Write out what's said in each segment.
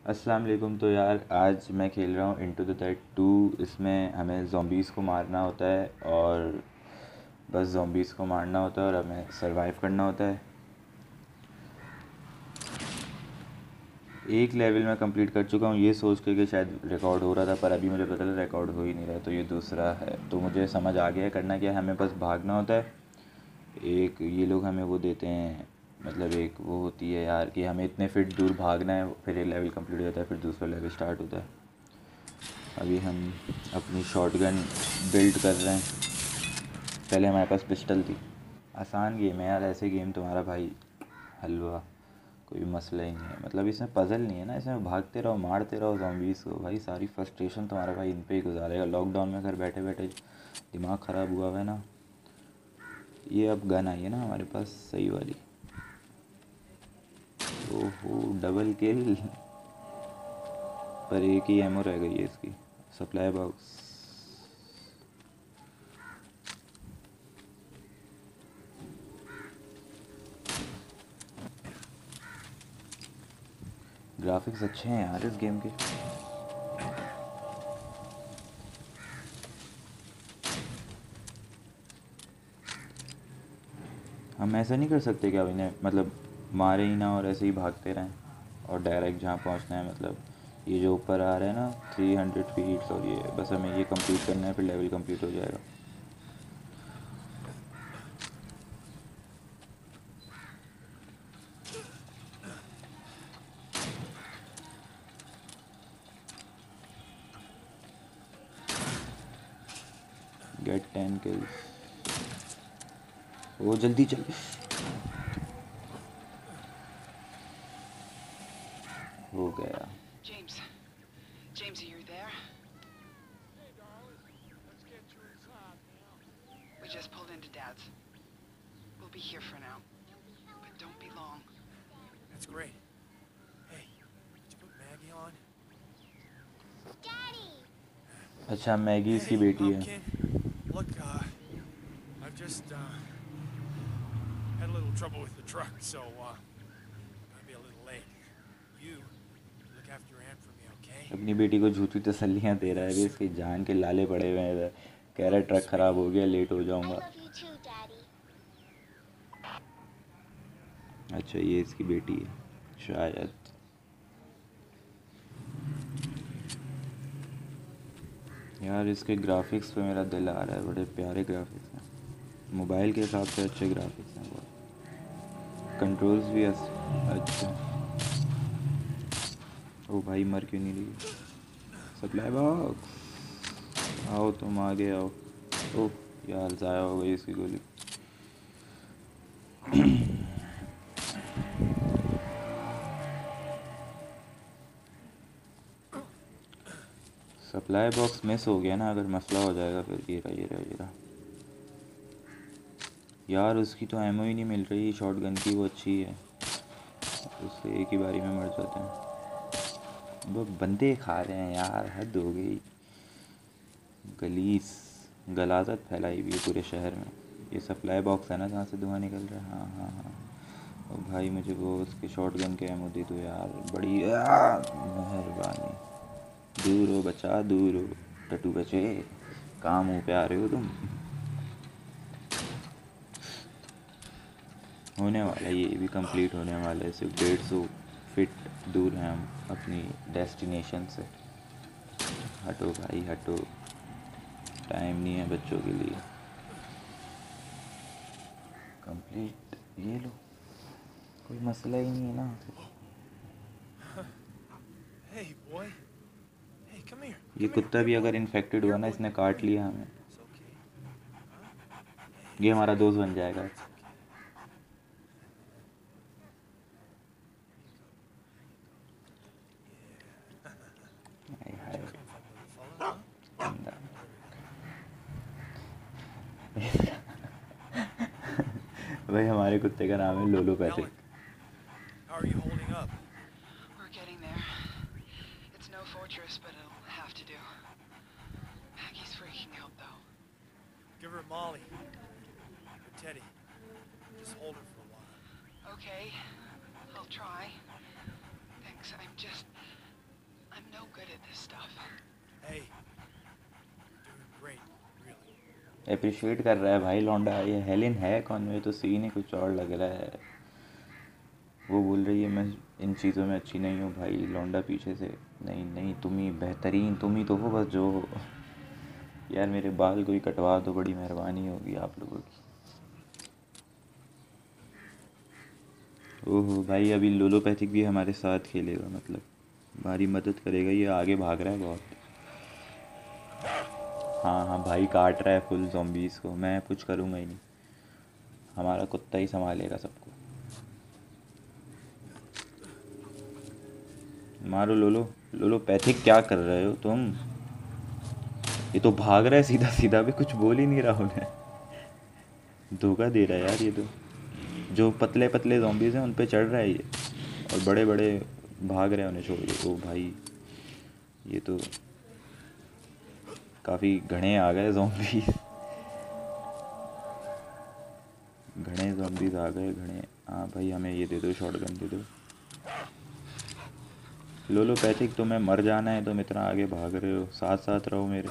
अस्सलाम वालेकुम। तो यार, आज मैं खेल रहा हूँ इंटू द डेड टू इसमें हमें ज़ॉम्बीज़ को मारना होता है और बस ज़ॉम्बीज़ को मारना होता है और हमें सरवाइव करना होता है। एक लेवल मैं कंप्लीट कर चुका हूँ। ये सोच के कि शायद रिकॉर्ड हो रहा था, पर अभी मुझे पता चला रिकॉर्ड हो ही नहीं रहा तो ये दूसरा है। तो मुझे समझ आ गया करना क्या हमें बस भागना होता है। एक, ये लोग हमें वो देते हैं मतलब एक वो होती है यार कि हमें इतने फिट दूर भागना है, फिर एक लेवल कंप्लीट हो जाता है, फिर दूसरा लेवल स्टार्ट होता है। अभी हम अपनी शॉर्ट गन बिल्ड कर रहे हैं। पहले हमारे पास पिस्टल थी। आसान गेम है यार, ऐसे गेम तुम्हारा भाई हलवा, कोई मसला ही नहीं है। मतलब इसमें पज़ल नहीं है ना, इसमें भागते रहो, मारते रहो जॉम्बीज़ को। भाई सारी फ्रस्ट्रेशन तुम्हारा भाई इन पर ही गुजारेगा। लॉकडाउन में घर बैठे बैठे दिमाग ख़राब हुआ है ना। ये अब गन आई है ना हमारे पास, सही वाली। ओहो डबल किल पर एक ही एमओ रह गई है इसकी। सप्लाई बॉक्स ग्राफिक्स अच्छे हैं यार इस गेम के। हम ऐसा नहीं कर सकते क्या इन्हें मतलब मारे ही ना और ऐसे ही भागते रहें और डायरेक्ट जहाँ पहुँचना है मतलब ये जो ऊपर आ रहा है ना थ्री हंड्रेड फीट और ये, बस हमें ये कंप्लीट करना है, फिर लेवल कंप्लीट हो जाएगा। गेट टेन किल्स वो जल्दी चल। हो गया James. James, are you there? We just pulled into Dad's. We'll be here for now. But don't be long. That's great. Hey, did you put Maggie on? अच्छा Maggie इसकी Hey, बेटी है Pumpkin. Look, uh, I've just, uh, had a little trouble with the truck, so, uh, gonna be a little late. You, अपनी बेटी को झूठी तसल्लियाँ दे रहा है अभी इसकी जान के लाले पड़े हुए हैं इधर। कह रहा है ट्रक ख़राब हो गया लेट हो जाऊँगा. अच्छा ये इसकी बेटी है शायद। यार इसके ग्राफिक्स पे मेरा दिल आ रहा है बड़े प्यारे ग्राफिक्स हैं। मोबाइल के हिसाब से अच्छे ग्राफिक्स हैं बहुत कंट्रोल्स भी अच्छे। हैं। ओ भाई, मर क्यों नहीं रही? सप्लाई बॉक्स आओ तुम आगे आओ। ओह यार, ज़ाया हो गई इसकी गोली। सप्लाई बॉक्स मिस हो गया ना, अगर मसला हो जाएगा फिर ये रहा ये रहा ये रहा। यार, उसकी तो एमओ ही नहीं मिल रही शॉर्ट गन की वो अच्छी है। उससे एक ही बारी में मर जाते हैं। वो बंदे खा रहे हैं यार, हद हो गई। गलीस, गलाजत फैलाई हुई है पूरे शहर में। ये सप्लाई बॉक्स है ना जहाँ से धुआँ निकल रहा है? हाँ हाँ हाँ। और भाई, मुझे वो उसके शॉर्ट गन के एमओ दे दो यार। बड़ी मेहरबानी। दूर हो बचा दूर हो। टटू बचे कहाँ मुँह पे आ रहे हो तुम। होने वाला ये भी कंप्लीट होने वाला है, सिर्फ़ डेढ़ सौ। फिट दूर हैं हम अपनी डेस्टिनेशन से। हटो भाई हटो। टाइम नहीं है बच्चों के लिए। कंप्लीट ये लो। कोई मसला ही नहीं है ना। Hey, boy. Hey, come here. ये कुत्ता भी अगर इन्फेक्टेड हुआ ना इसने काट लिया हमें। ये हमारा दोस्त बन जाएगा। To do. Maggie's freaking out, though. Give her Molly. Good Teddy. Just hold her for a while. Okay, I'll try. Thanks, I'm just appreciate कर रहा है भाई लौंडा, ये हेलिन है कौन? ये तो सीन ही कुछ और लग रहा है। वो बोल रही है, मैं इन चीज़ों में अच्छी नहीं हूँ भाई, लौंडा पीछे से नहीं नहीं, तुम ही बेहतरीन, तुम ही तो हो बस जो हो। यार मेरे बाल कोई कटवा दो, बड़ी मेहरबानी होगी आप लोगों की। ओहो भाई, अभी लोलोपैथिक भी हमारे साथ खेलेगा मतलब। हमारी मदद करेगा, ये आगे भाग रहा है बहुत। हाँ हाँ भाई काट रहा है फुल zombies को। मैं कुछ करूँगा ही नहीं। हमारा कुत्ता ही संभालेगा सबको। मारो लोलो। लोलो, पैथिक क्या कर रहे हो तुम? ये तो भाग रहा है सीधा सीधा भी कुछ बोल ही नहीं रहा उन्हें। धोखा दे रहा है यार ये तो। जो पतले पतले zombies हैं, उन पे चढ़ रहा है ये। और बड़े बड़े भाग रहे हैं उन्हें छोड़ के। ओ भाई, ये तो काफ़ी घने आ गए zombies. घने zombies आ गए, घने. हाँ भाई, हमें ये दे दो शॉटगन दे दो. लोलोपैथिक तुम्हें मर जाना है, तुम इतना आगे भाग रहे हो. साथ साथ रहो मेरे.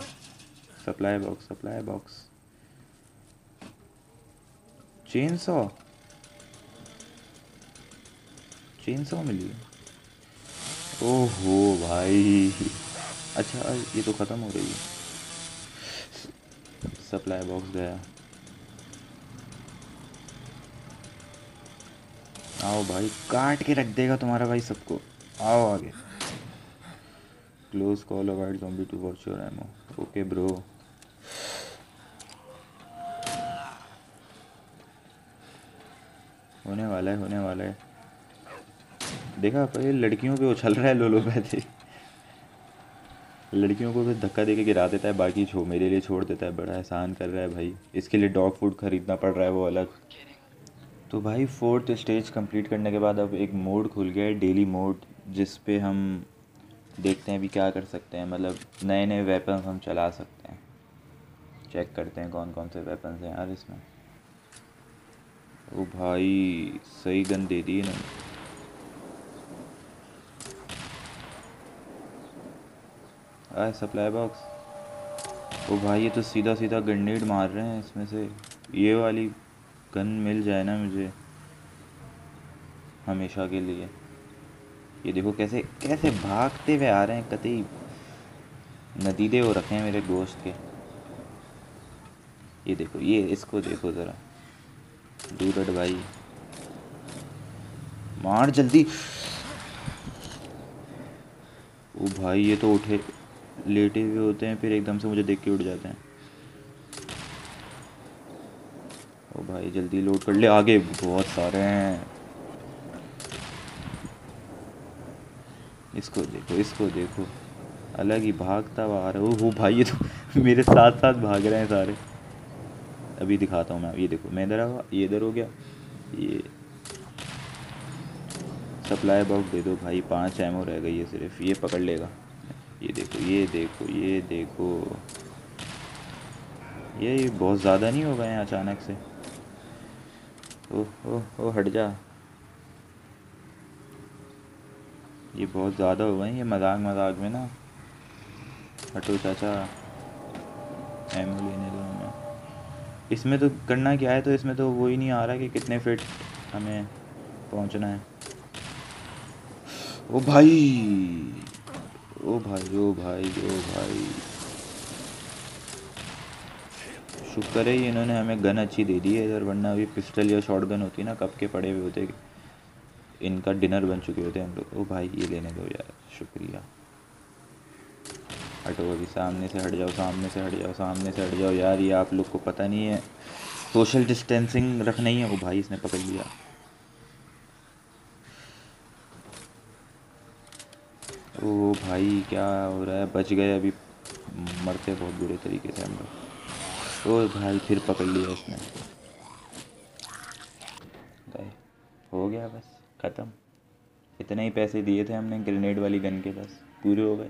Supply box supply box chainsaw chainsaw मिली ओहो भाई. अच्छा ये तो ख़त्म हो रही है. सप्लाई बॉक्स गया आओ भाई, काट के रख देगा तुम्हारा भाई सबको। आओ आगे। Close call avoid zombie to watch your ammo okay bro होने वाला है, होने वाला है। देखा पहले लड़कियों पे उछल रहा है, लोलो पैसे लड़कियों को फिर धक्का देके गिरा देता है, बाकी छो, मेरे लिए छोड़ देता है, बड़ा एहसान कर रहा है भाई। इसके लिए डॉग फ़ूड खरीदना पड़ रहा है वो अलग। तो भाई फोर्थ स्टेज कंप्लीट करने के बाद अब एक मोड खुल गया है डेली मोड जिस पे हम देखते हैं अभी क्या कर सकते हैं। मतलब नए नए वेपन्स हम चला सकते हैं। चेक करते हैं कौन कौन से वेपन्स हैं यार इसमें। ओ भाई, सही गन दे दी इन्होंने। आए सप्लाई बॉक्स ओ भाई, ये तो सीधा सीधा ग्रेनेड मार रहे हैं इसमें से। ये वाली गन मिल जाए ना मुझे, हमेशा के लिए। ये देखो कैसे कैसे भागते हुए आ रहे हैं, कतई नदीदे हो रखे हैं मेरे दोस्त के। ये देखो, ये इसको देखो ज़रा। दूर भाई। मार जल्दी। ओ भाई, ये तो उठे। लेटे हुए होते हैं, फिर एकदम से मुझे देख के उठ जाते हैं। ओ भाई, जल्दी लोड कर ले। आगे बहुत सारे हैं। इसको देखो इसको देखो। अलग ही भागता हुआ आ रहा है। भाई, ये तो मेरे साथ साथ भाग रहे हैं सारे। अभी दिखाता हूँ मैं। ये देखो, मैं इधर आवा ये इधर हो गया। ये सप्लाई बॉक्स दे दो भाई। पाँच एमओ रह गई है सिर्फ़। ये पकड़ लेगा। ये देखो ये देखो ये देखो। ये बहुत ज़्यादा नहीं हो गए हैं अचानक से? ओह ओह ओह, हट जा। ये बहुत ज़्यादा हो गए हैं ये मज़ाक मज़ाक में ना। हटो चाचा एमओ लेने दो हमें। इसमें तो करना क्या है? तो इसमें तो वो ही नहीं आ रहा कि कितने फिट हमें पहुँचना है। ओ भाई! ओ भाई ओ भाई ओ भाई। शुक्र है इन्होंने, हमें गन अच्छी दे दी है इधर, वरना अभी पिस्टल या शॉर्ट गन होती ना, कब के पड़े हुए होते, इनका डिनर बन चुके होते हम लोग। ओ भाई, ये लेने दो यार, शुक्रिया। हटो अभी, सामने से हट जाओ, सामने से हट जाओ, सामने से हट जाओ। यार, ये आप लोग को पता नहीं है सोशल डिस्टेंसिंग रखना ही है। वो भाई, इसने पकड़ लिया। ओ भाई, क्या हो रहा है? बच गए अभी। मरते बहुत बुरे तरीके से हम लोग। ओ भाई, फिर पकड़ लिया इसने। हो गया बस, ख़त्म। इतने ही पैसे दिए थे हमने, ग्रेनेड वाली गन के बस। पूरे हो गए।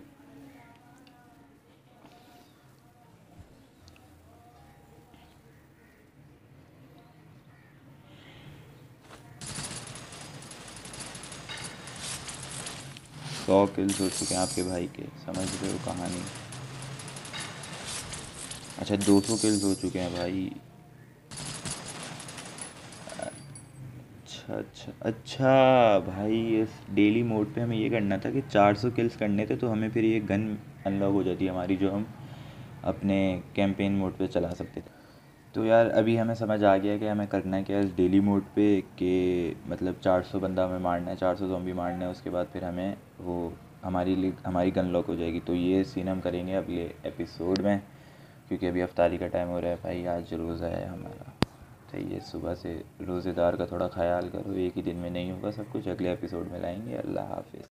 सौ किल्स हो चुके हैं आपके भाई के, समझ रहे हो कहानी? अच्छा दो सौ किल्स हो चुके हैं भाई। अच्छा अच्छा अच्छा भाई, इस डेली मोड पे हमें ये करना था कि 400 किल्स करने थे तो हमें फिर ये गन अनलॉक हो जाती है हमारी, जो हम अपने कैंपेन मोड पे चला सकते थे। तो यार, अभी हमें समझ आ गया कि हमें करना क्या है इस डेली मोड पे, कि मतलब 400 बंदा हमें मारना है 400 जोम्बी मारना है, उसके बाद फिर हमें वो हमारी हमारी गन लॉक हो जाएगी। तो ये सीन हम करेंगे अगले एपिसोड में, क्योंकि अभी अफ्तारी का टाइम हो रहा है भाई, आज रोज़ा है हमारा। चाहिए है सुबह से रोज़ेदार का थोड़ा ख्याल करो, एक ही दिन में नहीं होगा सब कुछ, अगले एपिसोड में लाएँगे। अल्लाह हाफिज़।